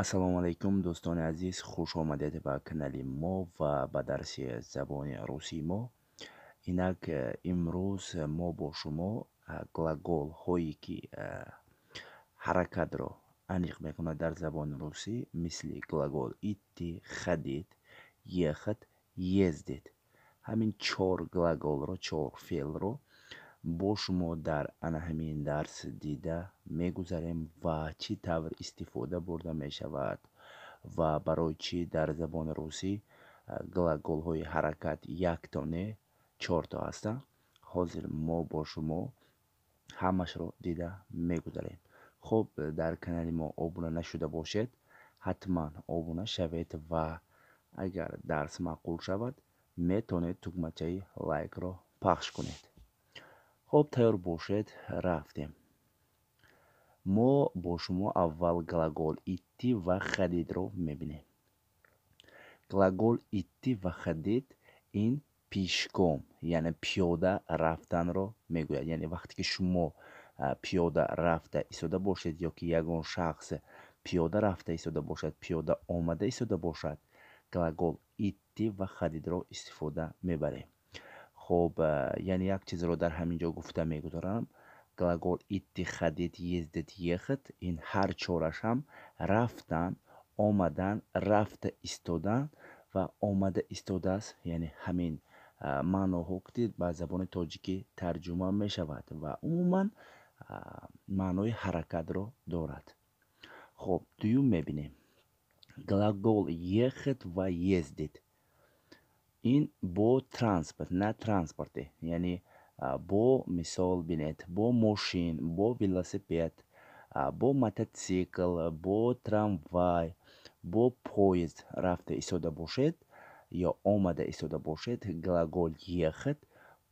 ассалому алайкум дӯстони азиз хуш омадед ба канали мо ва ба дарси забони русии мо. Инак э, имрӯз мо бо шумо э, глаголҳое ки э, ҳаракатро аниқ мекунад дар забони русӣ мисли глагол итти хадид ехат ездид ҳамин чор глаголро чор феълро бо шумо дар ана ҳамин дарс дида мегузарем ва чӣ тавр истифода бурда мешавад ва барои чӣ дар забони русӣ глаголҳои ҳаракат якто не чорто ҳастанд ҳозир мо бо шумо ҳамашро дида мегузарем. Хуб дар канали мо обуна нашуда бошед ҳатман обуна шавед ва агар дарс маъқул шавад метавонед тугмачаи лайкро пахш кунед хуб тайёр бошед рафтем. Мо бо шумо аввал глагол итти ва хадидро мебинем. Глагол итти ва хадид ин пишком яъне пиёда рафтанро мегӯяд. Яъне вақте ки шумо пиёда рафта истода бошед ё ки ягон шахс пиёда рафта истода бошад пиёда омада истода бошад глагол итти ва хадидро истифода мебарем хуб яъне як чизро дар ҳамин ҷо гуфта мегузорам. Глагол итти хадид ездид ехат ин ҳар чораш ҳам рафтан омадан рафта истодан ва омада истодааст яъне ҳамин маъноҳо ки ба забони тоҷикӣ тарҷума мешавад ва умуман маънои ҳаракатро дорад. Хуб дуюм мебинем. Глагол ехет ва ездид ин бо транспорт на транспорте. Яъне бо мисол бинед бо мошин бо велосипед бо мототсикл бо трамвай бо поезд рафта истода бошед ё омада истода бошед глагол ехат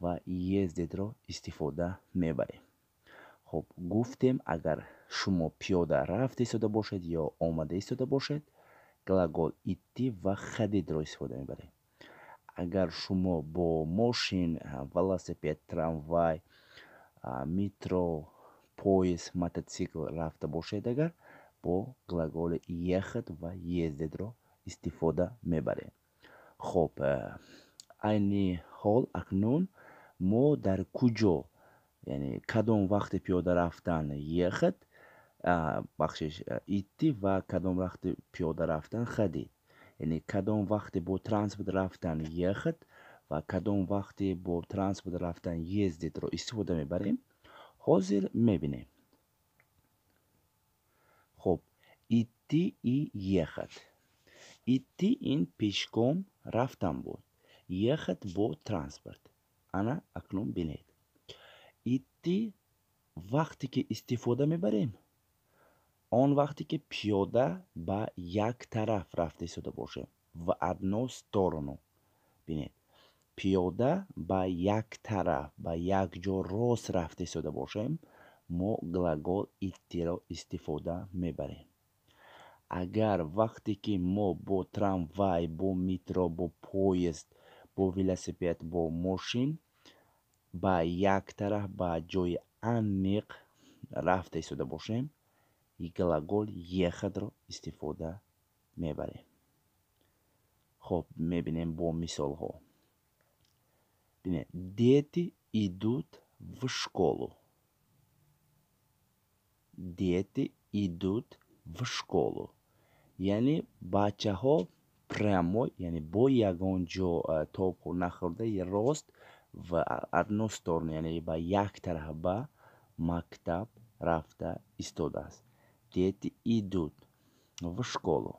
ва ездедро истифода мебарем. Хуб гуфтем агар шумо пиёда рафта истода бошед ё омада истода бошед глагол итти ва хадидро истифода мебарем агар шумо бо мошин велосипед трамвай метро поезд мототсикл рафта бошед агар бо глаголи ехат ва ездедро истифода мебарем хуб айни ҳол акнун мо дар куҷо яъне кадом вақте пиёда рафтан ехат бахшиш итти ва кадом вақте пиёда рафтан хадид яъне кадом вақте бо транспорт рафтан ехат ва кадом вақте бо транспорт рафтан ездидро истифода мебарем ҳозир мебинем. Хуб итти и ехат итти ин пешком рафтан буд. Ехат бо транспорт ана акнун бинед. Итти вақте ки истифода мебарем он вақте ки пиёда ба як тараф рафта истода бошем в одну сторону бинед пиёда ба як тараф ба як ҷо рост рафта истода бошем мо глагол иттиро истифода мебарем. Агар вақте ки мо бо трамвай бо метро бо поезд бо велосипед бо мошин ба як тараф ба ҷои аниқ рафта истода бошем глагол ехатро истифода мебарем. Хуб мебинем бо мисолҳо. Бине дети идут в школу. Дети идут в школу. Яъне бачаҳо прямо яъне бо ягон ҷо топу нахӯрда рост в одну сторону яъне ба як тараф ба мактаб рафта истодааст дети идут в школу.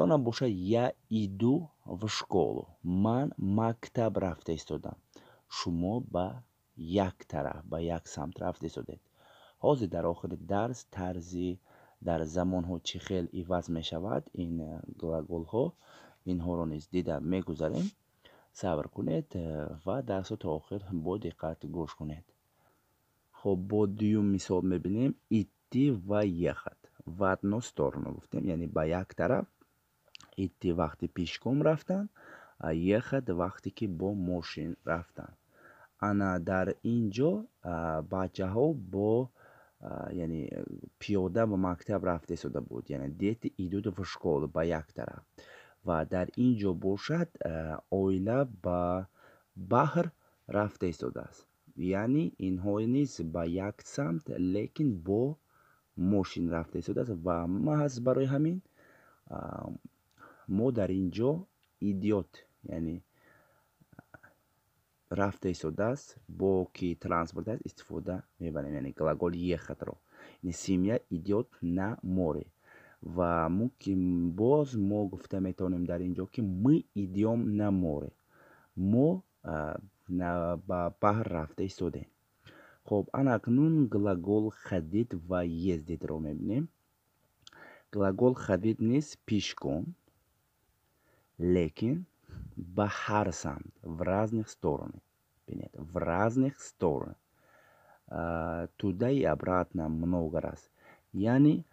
Ё набошад я иду в школу. Ман мактаб рафта истодам шумо ба як тараф ба як самт рафта истодед. Ҳозир дар охири дарс тарзи дар замонҳо чӣ хел иваз мешавад ин э, глаголҳо инҳоро низ дида мегузарем сабр кунед э, ва дарсро то охир бо диққат гӯш кунед. Хуб бо дуюм мисол мебинем идти ва ехат в одну сторону гуфтем яъне ба як тараф идти вақти пешком рафтан ехат вақте ки бо мошин рафтан. Ана дар ин ҷо бачаҳо бо яъне пиёда ба мактаб рафта истода буд. Яъне дети идут в школу ба як тараф. Ва дар ин ҷо бошад оила ба баҳр рафта истодааст яъне инҳо низ ба як самт лекин бо мошин рафта истодааст ва маҳз барои ҳамин мо дар ин ҷо идиот яъне рафта истодааст бо ки транспорт аст истифода мебарем яъне глаголи ехатро семья идет на море. Ва боз мо гуфта метавонем дар ин ҷо ки мы идем на море. Мо ба баҳр рафта истодем хоб ана акнун глагол хадид ва ездидро мебинем. Глагол хадид низ пиш кун лекин ба ҳар самт в разных стороны. Бинед в разных стороны туда и обратно много раз. Яъне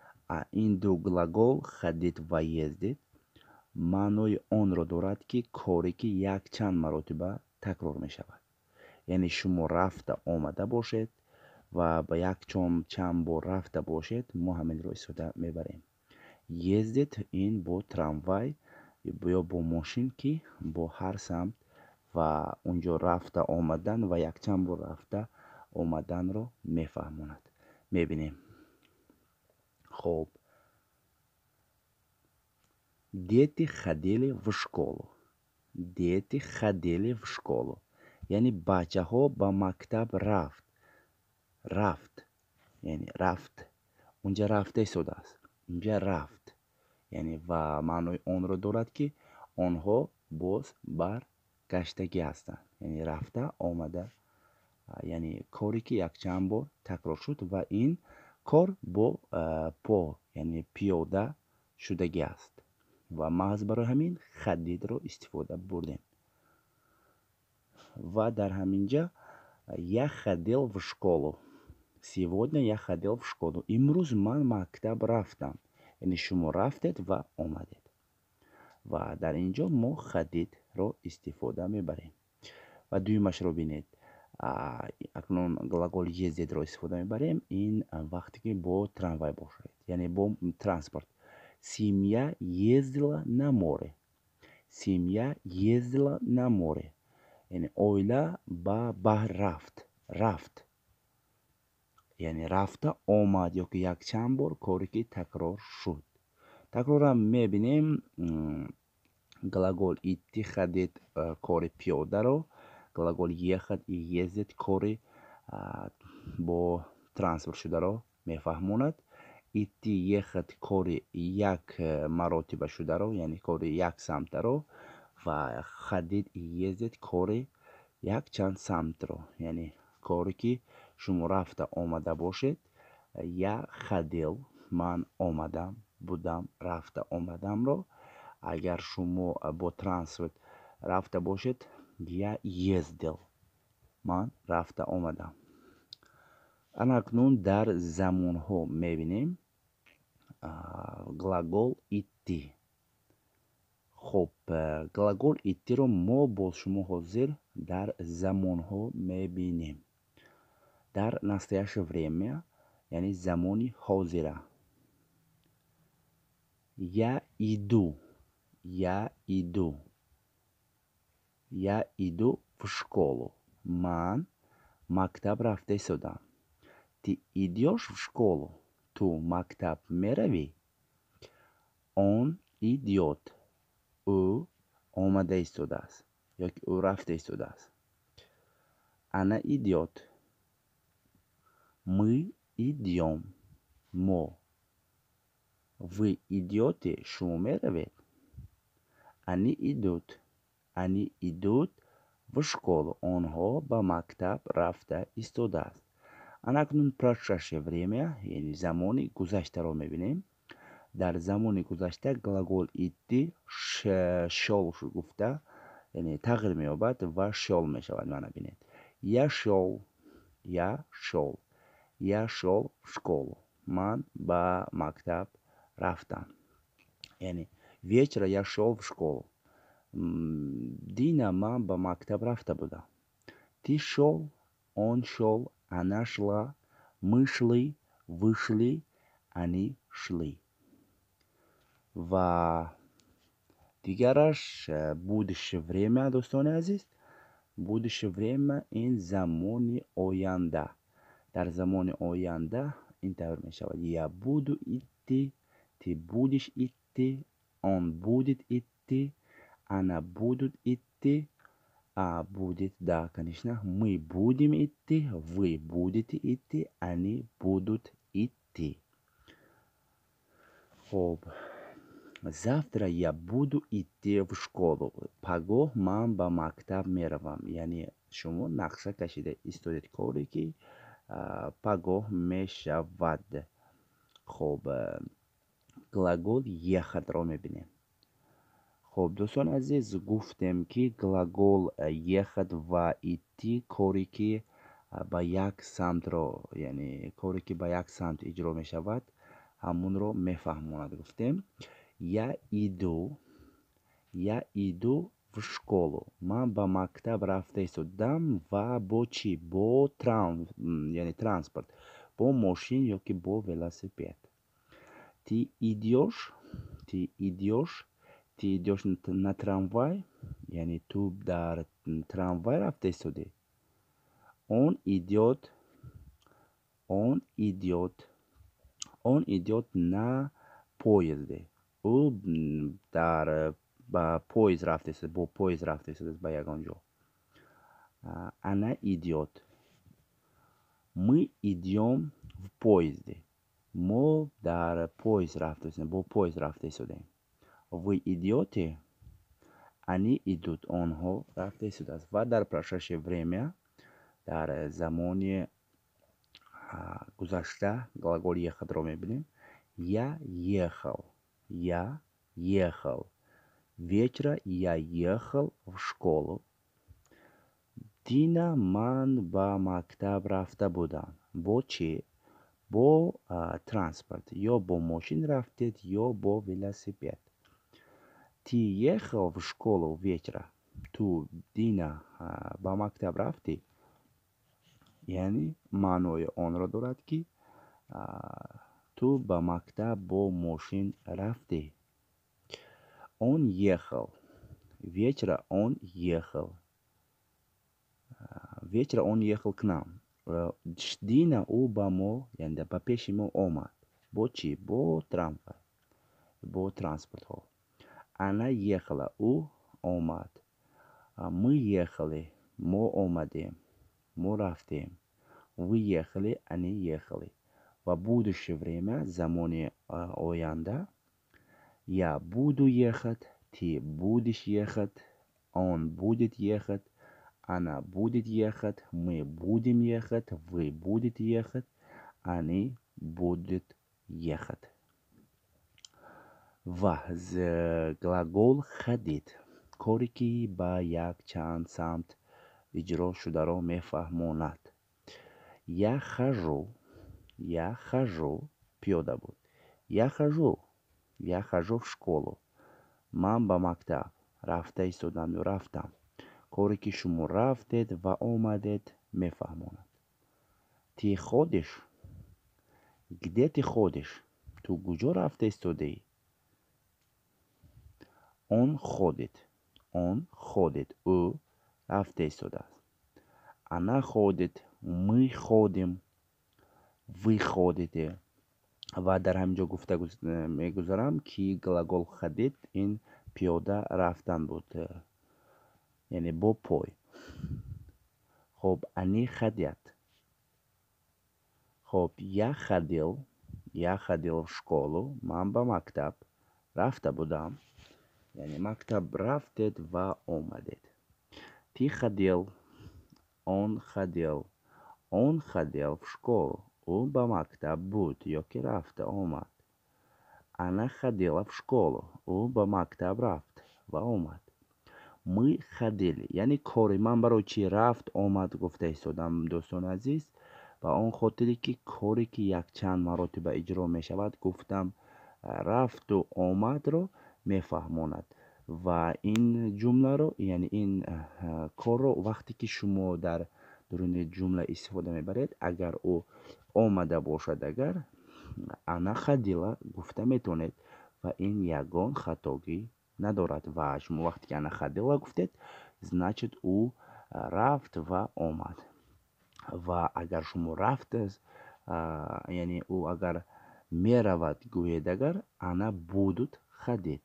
ин ду глагол хадид ва ездид маънои онро дорад ки коре ки якчанд маротиба такрор мешавад яъне шумо рафта омада бошед ва ба якчанд бор рафта бошед мо ҳаминро истифода мебарем. Ездид ин бо трамвай ё бо мошин ки бо ҳар самт ва унҷо рафта омадан ва якчанд бор рафта омаданро мефаҳмонад. Мебинем. Хоб. Дети ходили в школу дети ходили в школу яъне бачаҳо ба мактаб рафт рафт яъне рафт унҷа рафта истодааст инҷа рафт яъне ва маънои онро дорад ки онҳо боз бар гаштагӣ ҳастанд яъне рафта омада яъне коре ки якчанд бор такрор шуд ва ин кор бо по яъне пиёда шудагӣ аст ва маҳз барои ҳамин хадидро истифода бурдем ва дар ҳаминҷа я ходил в школу. Сегодня я ходил в школу. Имрӯз ман мактаб рафтам. Яъне шумо рафтед ва омадед. Ва дар ин ҷо мо хадидро истифода мебарем. Ва дуюмашро бинед. Акнун глаголи ездедро истифода мебарем ин вақте ки бо трамвай бошад яъне бо транспорт. Семья ездила на море. Семья ездила на море яъне оила ба баҳр рафт рафт. Яъне рафта омад ё ки якчанд бор коре ки такрор шуд. Такрорам мебинем глагол идти хадид кори пиёдаро глагол ехат и ездид кори бо трансфер шударо мефаҳмонад. Идти ехат кори як маротиба шударо яъне кори як самтаро ва хадид и ездид кори якчанд самтро. Яъне коре ки шумо рафта омада бошед я хадил ман омадам будам рафта омадамро. Агар шумо бо трансфер рафта бошед я ездил ман рафта омадам. Ана акнун дар замонҳо мебинем глагол идти хуб глагол иттиро мо бо шумо ҳозир дар замонҳо мебинем. Дар настоящее время яъне замони ҳозира. Я иду я иду я иду в школу. Ман мактаб рафта истодам ты идёшь в школу? Ту мактаб меравӣ? Он идёт ӯ омада истодааст ёки ӯ рафта истодааст? Она идёт мы идём мо. Вы идёте шумо меравед? Они идут они идут в школу. Онҳо ба мактаб рафта истодааст. Анакнун прошедшее время яъне замони гузаштаро мебинем дар замони гузашта глагол идти шол гуфта яъне тағйир меёбад ва шол мешавад мана бинед. Я шол я шол я шол в школу ман ба мактаб рафтам яъне вечера я шол в школу. Дина ман ба мактаб рафта будам ты шол он шол она шла мы шли вышли они шли ва дигараш будущее время дӯстони азиз будущее время ин замони оянда дар замони оянда ин тавр мешавад я буду идти ты будешь идти он будет идти она будут идти а будет да конечно мы будем идти вы будете идти они будут идти хоб завтра я буду идти в школу. Пагоҳ ман ба мактаб меравам. Яъне шумо нақша кашида истодед коре ки пагоҳ мешавад. Хоб глагол ехатро мебинем. Хуб дӯстони азиз гуфтем ки глагол ехат ва итти коре ки ба як самтро яъне коре ки ба як самт иҷро мешавад ҳамонро мефаҳмонад гуфтем я иду я иду в школу. Ман ба мактаб рафта истодам ва бо чӣ бо яъне транспорт. Бо мошин ёки бо велосипед. Ти идёш ти идёш ти идёш на трамвай яъне ту дар трамвай рафта истоди он идёт он идёт он идёт на поезде ӯ дар ба поезд рафта истода бо поезд рафта истодааст ба ягон ҷо. Она идёт мы идём в поезде. Мо дар поезд рафта истодем бо поезд рафта истодем вы идете они идут онҳо рафта истодааст ва дар прошедшее время дар замони гузашта глаголи ехатро мебинем я ехал я ехал. Вечера я ехал в школу. Дина ман ба мактаб рафта будам бо чӣ бо транспорт. Ё бо мошин рафтед ё бо велосипед. Ты ехал в школу вечера? Ту дина ба мактаб рафтӣ? Яъне маънои онро дорад ки ту ба мактаб бо мошин рафтӣ. Он ехал. Вечера он ехал. Вечера он ехал к нам. Дина ӯ ба мо яъне ба пеши мо омад. Бо чӣ? Бо трамвай. Бо транспортҳо. Она ехала. Ӯ омад. Мы ехали. Мо омадем. Мо рафтем. Вы ехали. Они ехали. Ва будущее время замони оянда. Я буду ехать. Ты будешь ехать. Он будет ехать. Она будет ехать. Мы будем ехать. Вы будете ехать. Они будут ехать ва глагол хадид коре ки ба якчанд самт иҷро шударо мефаҳмонад я хажу я хажу пиёда буд. Я хажу я хажу в школу. Ман ба мактаб рафта истодам ё рафтам. Коре ки шумо рафтед ва омадед мефаҳмонад. Ти ходиш? Где ти ходиш? Ту куҷо рафта истодаӣ? Он ходит. Он ходит. Ӯ рафта истодааст она ходит. Мы ходим вы ходите? Ва дар ҳамин ҷо гуфта мегузарам ки глагол хадид ин пиёда рафтан буд яъне бо пой. Хоб они хадят хоб я хадил я хадил в школу ман ба мактаб рафта будам. Яъне мактаб рафтед ва омадед. Ти хадел он хадел он хадел в школу ӯ ба мактаб буд ё ки рафта омад. Она хадела в школу. Ӯ ба мактаб рафт ва омад. Мы хадели яъне кори ман барои чӣ рафт омад гуфта истодам дӯстони азиз. Ба он хотире ки коре ки якчанд маротиба иҷро мешавад гуфтам рафту омадро мефаҳмонад ва ин ҷумларо яъне ин корро вақте ки шумо дар дуруни ҷумла истифода мебаред агар ӯ омада бошад агар ана хадила гуфта метавонед ва ин ягон хатогӣ надорад. Ва шумо вақте ки ана хадила гуфтед значит ӯ рафт ва омад. Ва агар шумо рафтаз яъне ӯ агар меравад гӯед агар ана будуд хадед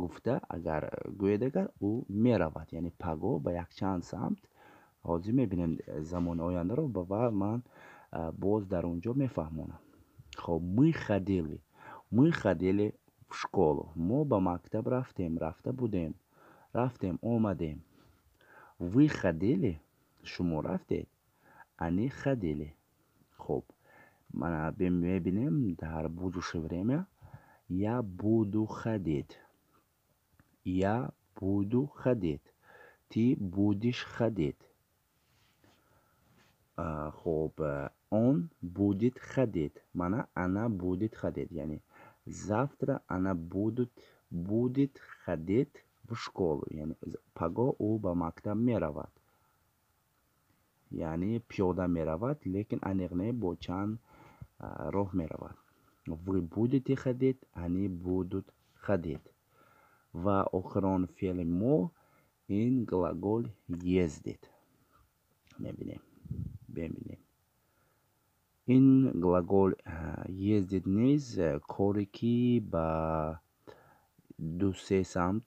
гуфта агар гӯед агар ӯ меравад. Яъне паго ба якчанд самт. Ҳозир мебинем замони ояндаро ва ман боз дар он ҷо мефаҳмонам. Хоб мы хадели мы хадели в школу. Мо ба мактаб рафтем рафта будем рафтем омадем. Вы хадели шумо рафтед? Они хадели хуб мебинем дар будущее время я буду ходить я буду ходить ты будешь ходить хуб он будет ходить мана она будет ходить яъне завтра она будут будет ходить в школу. Яъне паго ӯ ба мактаб меравад. Яъне пиёда меравад лекин аниқ не бо чанд роҳ меравад. Вы будете ходить они будут ходить ва охирон феъли мо ин глагол ездид. Мебинем. Бибинем ин глагол ездид низ коре ки ба дусе самт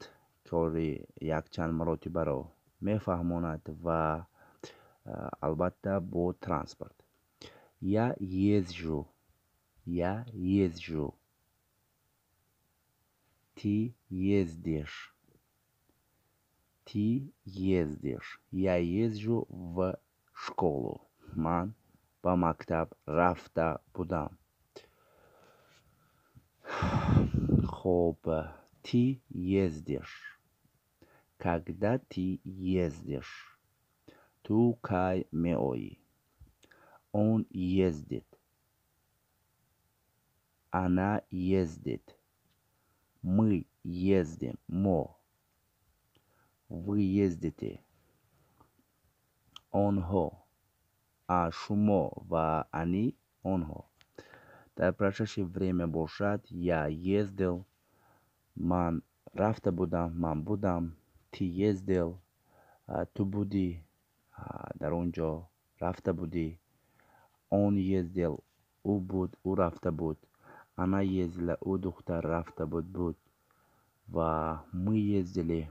кори якчанд маротибаро мефаҳмонад ва албатта бо транспорт. Я езжу я езжу. Ты ездишь ты ездишь я езжу в школу. Ман ба мактаб рафта будам хоб ты ездишь. Когда ты ездишь? Ту кай меоӣ он ездит. Она ездит. Мы ездим мо. Вы ездите. Онҳо а шумо ва они онҳо дар прошедшее время бошад я ездил ман рафта будам ман будам ты ездил ту будӣ дар он ҷо рафта будӣ он ездил ӯ буд ӯ рафта буд она ездила ӯ духтар рафта буд буд ва мы ездили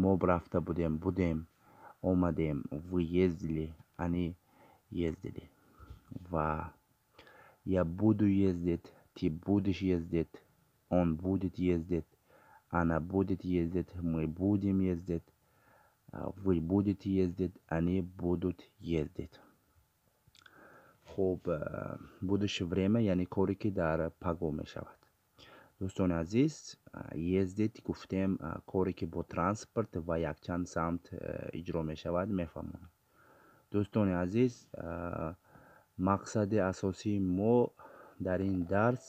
мо рафта будем будем омадем вы ездили они ездили. Ва. Я буду ездить ты будешь ездить он будет ездить она будет ездить мы будем ездить вы будете ездить они будут ездить хуб будущее время яъне коре ки дар паго мешавад дӯстони азиз ездид гуфтем коре ки бо транспорт ва якчанд самт иҷро мешавад мефаҳмонем дӯстони азиз мақсади асосии мо дар ин дарс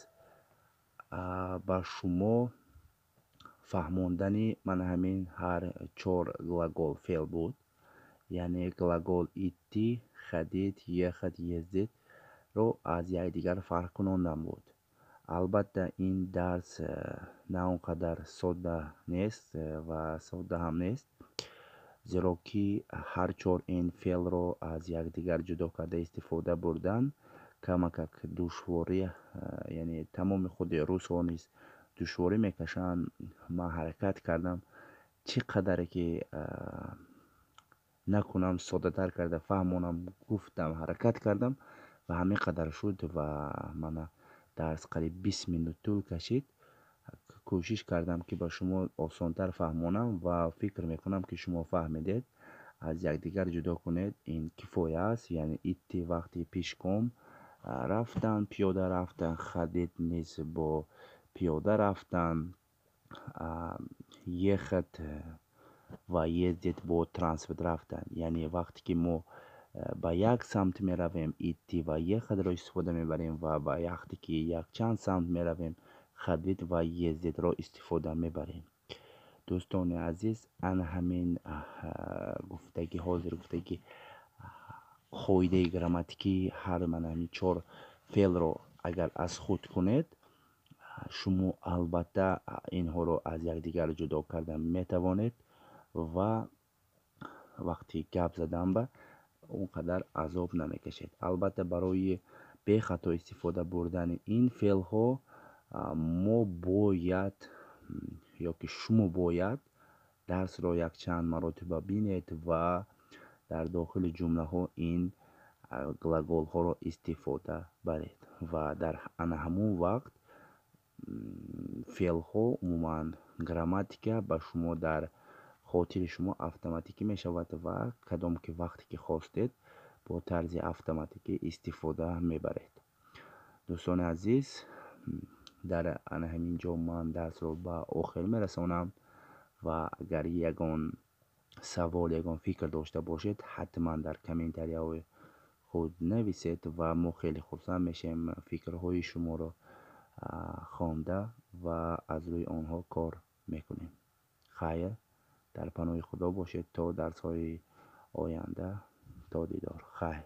ба шумо фаҳмондани мана ҳамин ҳар чор глагол феъл буд. Яъне глагол итти хадид ехад ездидро аз якдигар фарқ кунондам буд. Албатта ин дарс на он қадар содда нест ва содда ҳам нест зеро ки ҳар чор ин феълро аз якдигар ҷудо карда истифода бурдан камакак душворӣ яъне тамоми худи рӯзҳо низ душворӣ мекашанд ман ҳаракат кардам. Чӣ қадаре ки накунам соддатар карда фаҳмонам гуфтам ҳаракат кардам ва ҳамин қадар шуд ва мана дарс қариб бист минут тӯл кашид кӯшиш кардам ки ба шумо осонтар фаҳмонам ва фикр мекунам ки шумо фаҳмидед аз якдигар ҷудо кунед ин кифоя аст яъне итти вақти пешком рафтан пиёда рафтан хадид низ бо пиёда рафтан ехат ва ездид бо транспорт рафтан яъне вақте ки мо ба як самт меравем итти ва ехатро истифода мебарем ва ба вақте ки якчанд самт меравем хадид ва ездидро истифода мебарем. Дӯстони азиз ана ҳамин гуфтагӣ ҳозир гуфтагӣ қоидаи грамматикии ҳар манами чор феълро агар аз худ кунед шумо албатта инҳоро аз якдигар ҷудо карда метавонед ва вақти гап задан ба он қадар азоб намекашед. Албатта барои бехато истифода бурдани ин феълҳо мо бояд ё ки шумо бояд дарсро якчанд маротиба бинед ва дар дохили ҷумлаҳо ин глаголҳоро истифода баред ва дар ана ҳамон вақт феълҳо умуман грамматика ба шумо дар хотири шумо автоматикӣ мешавад ва кадом ки вақте ки хостед бо тарзи автоматикӣ истифода мебаред. Дӯстони азиз дар ҳамин ҷо ман дарсро ба охир мерасонам ва агар ягон савол ягон фикр дошта бошед ҳатман дар комментарияҳои худ нависед ва мо хеле хурсанд мешавем фикрҳои шуморо хонда ва аз рӯи онҳо кор мекунем. Хайр дар паноҳи худо бошед то дарсҳои оянда то дидор. Хайр